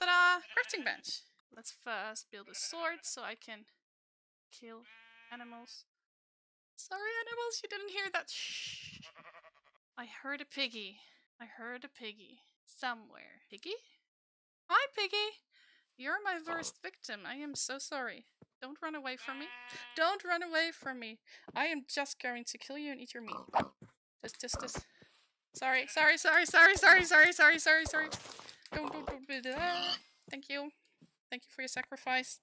Ta-da! Crafting bench. Let's first build a sword so I can kill animals. Sorry, animals, you didn't hear that. Shh. I heard a piggy. I heard a piggy somewhere. Piggy? Hi, piggy. You're my worst victim. I am so sorry. Don't run away from me. Don't run away from me. I am just going to kill you and eat your meat. Just, just, just. Sorry, sorry, sorry, sorry, sorry, sorry, sorry, sorry, sorry. Don't, don't, don't. Thank you. Thank you for your sacrifice.